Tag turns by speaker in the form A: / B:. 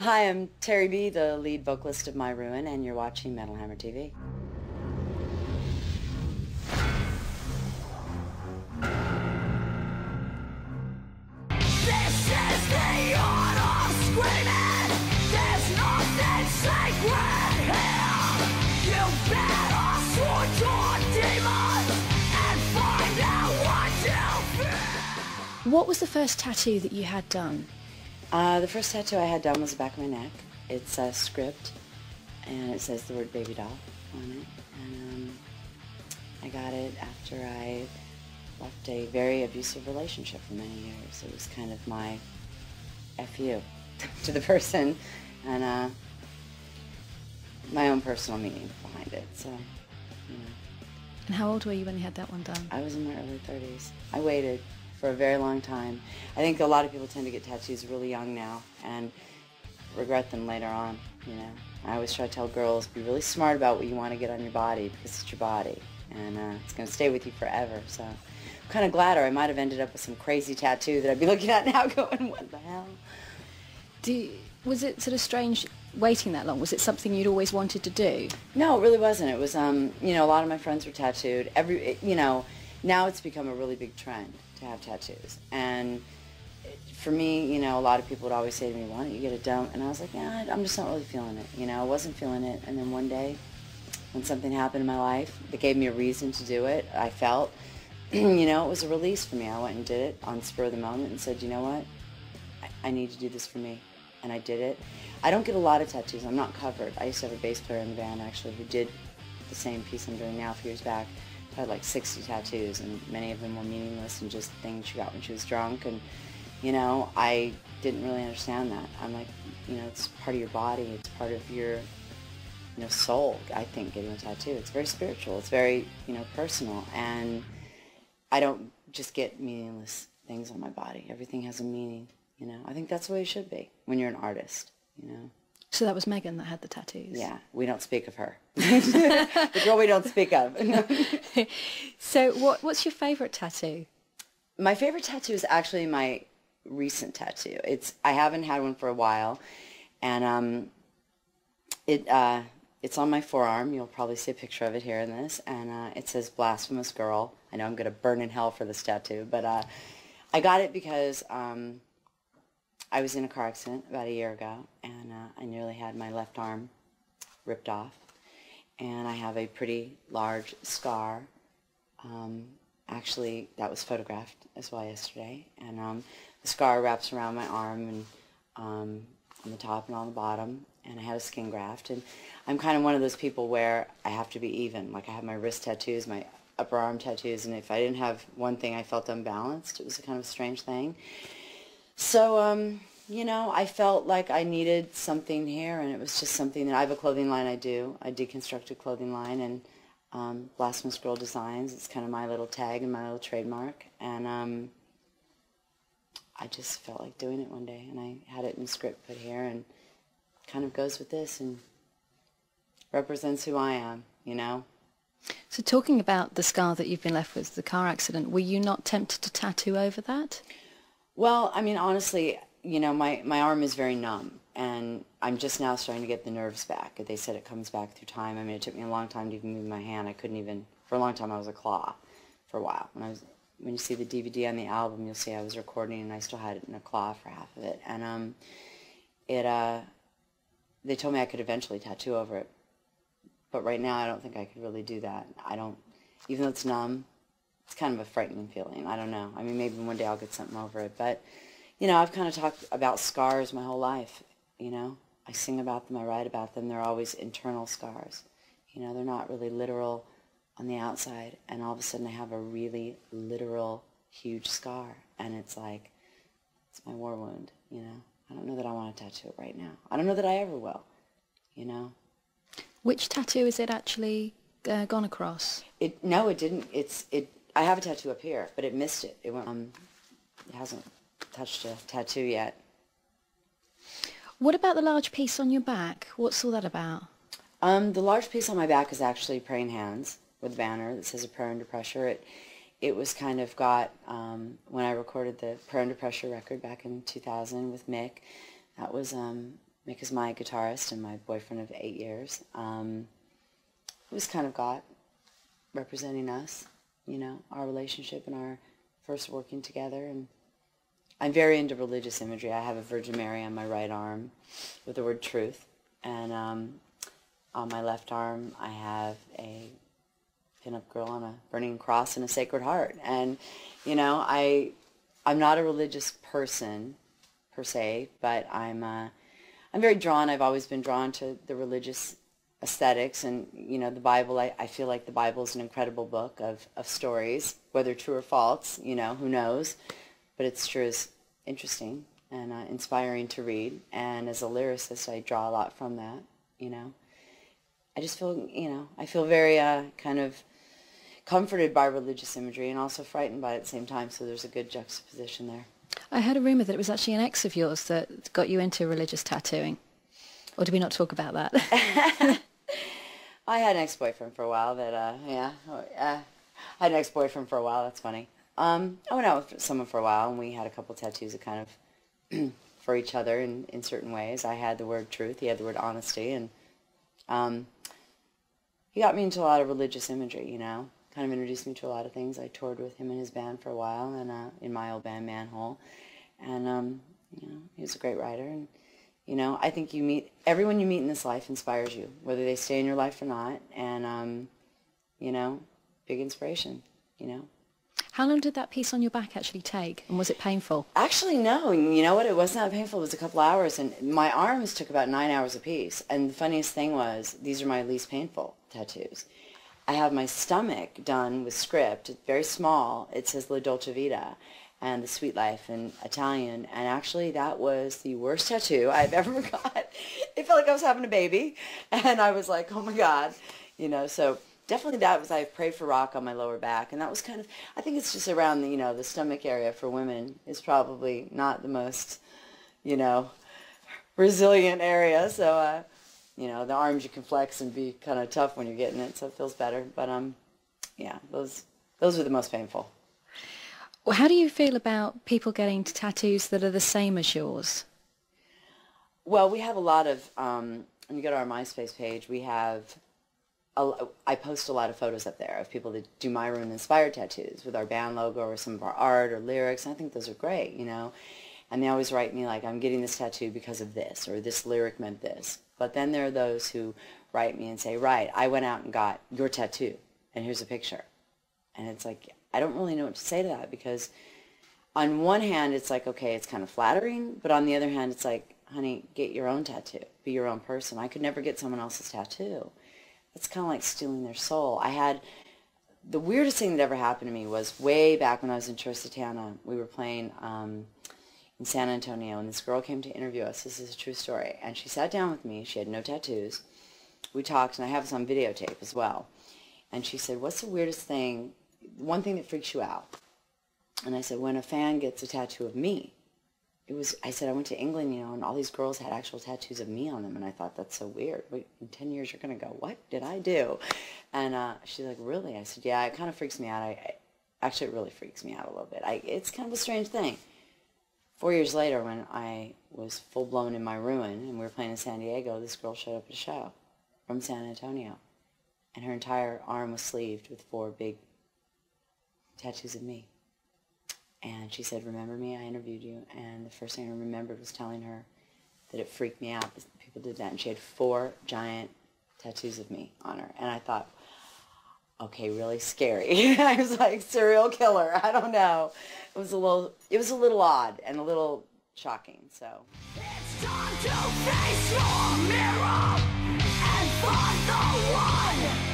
A: Hi, I'm Tairrie B, the lead vocalist of My Ruin, and you're watching Metal Hammer TV.
B: This is the art of screaming. There's nothing sacred here. You better sort your demons and find out what you feel.
C: What was the first tattoo that you had done?
A: Uh, the first tattoo I had done was the back of my neck. It's a script, and it says the word baby doll on it. And um, I got it after I left a very abusive relationship for many years. It was kind of my FU to the person, and uh, my own personal meaning behind it. So, you know.
C: And how old were you when you had that one done?
A: I was in my early 30s. I waited for a very long time. I think a lot of people tend to get tattoos really young now and regret them later on, you know. I always try to tell girls, be really smart about what you want to get on your body because it's your body and uh, it's going to stay with you forever. So I'm kind of glad or I might have ended up with some crazy tattoo that I'd be looking at now going, what the hell?
C: Do was it sort of strange waiting that long? Was it something you'd always wanted to do?
A: No, it really wasn't. It was, um, you know, a lot of my friends were tattooed. Every, it- you know, now it's become a really big trend to have tattoos. And for me, you know, a lot of people would always say to me, why don't you get a done? And I was like, yeah, I'm just not really feeling it. You know, I wasn't feeling it. And then one day, when something happened in my life that gave me a reason to do it, I felt, you know, it was a release for me. I went and did it on spur of the moment and said, you know what? I, I need to do this for me. And I did it. I don't get a lot of tattoos. I'm not covered. I used to have a bass player in the band, actually, who did the same piece I'm doing now a few years back. I had like 60 tattoos, and many of them were meaningless and just things she got when she was drunk. And, you know, I didn't really understand that. I'm like, you know, it's part of your body. It's part of your, you know, soul, I think, getting a tattoo. It's very spiritual. It's very, you know, personal. And I don't just get meaningless things on my body. Everything has a meaning, you know. I think that's the way it should be when you're an artist, you know.
C: So that was Megan that had the tattoos.
A: Yeah, we don't speak of her. the girl we don't speak of.
C: So what what's your favourite tattoo?
A: my favorite tattoo is actually my recent tattoo. It's I haven't had one for a while, and um, it uh, it's on my forearm. You'll probably see a picture of it here in this, and uh, it says "Blasphemous Girl." I know I'm gonna burn in hell for this tattoo, but uh, I got it because um, I was in a car accident about a year ago, and uh, I nearly had my left arm ripped off, and I have a pretty large scar um, actually, that was photographed as well yesterday. And um, the scar wraps around my arm and um, on the top and on the bottom. And I had a skin graft. And I'm kind of one of those people where I have to be even. Like I have my wrist tattoos, my upper arm tattoos, and if I didn't have one thing, I felt unbalanced. It was a kind of strange thing. So, um, you know, I felt like I needed something here, and it was just something that I have a clothing line I do. I deconstruct a clothing line, and um, Blasphemous Girl Designs. It's kind of my little tag and my little trademark. And um, I just felt like doing it one day, and I had it in script put here, and kind of goes with this and represents who I am, you know?
C: So talking about the scar that you've been left with, the car accident, were you not tempted to tattoo over that?
A: Well, I mean, honestly, you know, my, my arm is very numb, and I'm just now starting to get the nerves back. They said it comes back through time. I mean, it took me a long time to even move my hand. I couldn't even, for a long time, I was a claw for a while. When I was, when you see the DVD on the album, you'll see I was recording, and I still had it in a claw for half of it. And um, it, uh, they told me I could eventually tattoo over it, but right now I don't think I could really do that. I don't, even though it's numb, it's kind of a frightening feeling. I don't know. I mean, maybe one day I'll get something over it. But, you know, I've kind of talked about scars my whole life, you know. I sing about them, I write about them. They're always internal scars. You know, they're not really literal on the outside. And all of a sudden I have a really literal, huge scar. And it's like, it's my war wound, you know. I don't know that I want to tattoo it right now. I don't know that I ever will, you know.
C: Which tattoo is it actually uh, gone across?
A: It no, it didn't. It's it. I have a tattoo up here, but it missed it. It went. Um, it hasn't touched a tattoo yet.
C: What about the large piece on your back? What's all that about?
A: Um, the large piece on my back is actually praying hands with a banner that says a prayer under pressure. It it was kind of got um, when I recorded the prayer under pressure record back in 2000 with Mick. That was um, Mick is my guitarist and my boyfriend of eight years. Um, was kind of got representing us, you know, our relationship and our first working together. And I'm very into religious imagery. I have a Virgin Mary on my right arm with the word truth. And um, on my left arm, I have a pinup girl on a burning cross and a sacred heart. And, you know, I, I'm not a religious person per se, but I'm, uh, I'm very drawn. I've always been drawn to the religious aesthetics and you know the bible I, I feel like the bible is an incredible book of, of stories whether true or false you know who knows? But it's sure is interesting and uh, inspiring to read. And as a lyricist i draw a lot from that you know? I just feel you know i feel very uh, kind of comforted by religious imagery and also frightened by it at the same time. So there's a good juxtaposition there.
C: I heard a rumour that it was actually an ex of yours that got you into religious tattooing. Or do we not talk about that?
A: I had an ex-boyfriend for a while that, uh, yeah, uh, I had an ex-boyfriend for a while, that's funny. Um, I went out with someone for a while and we had a couple tattoos that kind of, for each other in, in certain ways. I had the word truth, he had the word honesty, and um, he got me into a lot of religious imagery, you know, kind of introduced me to a lot of things. I toured with him and his band for a while and uh, in my old band, Manhole, and, um, you know, he was a great writer and you know, I think you meet everyone you meet in this life inspires you, whether they stay in your life or not. And um, you know, big inspiration. You know.
C: How long did that piece on your back actually take, and was it painful?
A: Actually, no. You know what? It wasn't that painful. It was a couple hours, and my arms took about nine hours a piece. And the funniest thing was, these are my least painful tattoos. I have my stomach done with script. It's very small. It says La Dolce Vita, and the Sweet Life in Italian. And actually, that was the worst tattoo I've ever got. It felt like I was having a baby, and I was like, oh my god, you know. So definitely that was I prayed for rock on my lower back, and that was kind of. I think it's just around the you know the stomach area for women is probably not the most, you know, resilient area. So. uh you know, the arms you can flex and be kind of tough when you're getting it, so it feels better. But um, yeah, those those were the most painful.
C: Well, how do you feel about people getting tattoos that are the same as yours?
A: Well, we have a lot of, um, when you go to our MySpace page, we have, a, I post a lot of photos up there of people that do My Ruin inspired tattoos with our band logo or some of our art or lyrics. And I think those are great, you know. And they always write me like, I'm getting this tattoo because of this, or this lyric meant this. But then there are those who write me and say, right, I went out and got your tattoo, and here's a picture. And it's like, I don't really know what to say to that because on one hand, it's like, okay, it's kind of flattering, but on the other hand, it's like, honey, get your own tattoo. Be your own person. I could never get someone else's tattoo. It's kind of like stealing their soul. I had, the weirdest thing that ever happened to me was way back when I was in Satana. We were playing um, in San Antonio, and this girl came to interview us. This is a true story. And she sat down with me. She had no tattoos. We talked, and I have this on videotape as well. And she said, what's the weirdest thing one thing that freaks you out. And I said, when a fan gets a tattoo of me, it was, I said, I went to England, you know, and all these girls had actual tattoos of me on them. And I thought, that's so weird. Wait, in 10 years, you're going to go, what did I do? And uh, she's like, really? I said, yeah, it kind of freaks me out. I, I Actually, it really freaks me out a little bit. I, it's kind of a strange thing. Four years later, when I was full-blown in my ruin and we were playing in San Diego, this girl showed up at a show from San Antonio. And her entire arm was sleeved with four big tattoos of me. And she said, remember me, I interviewed you. And the first thing I remembered was telling her that it freaked me out that people did that. And she had four giant tattoos of me on her. And I thought, okay, really scary. I was like, serial killer, I don't know. It was a little, it was a little odd and a little shocking, so.
B: It's time to face your mirror and find the one.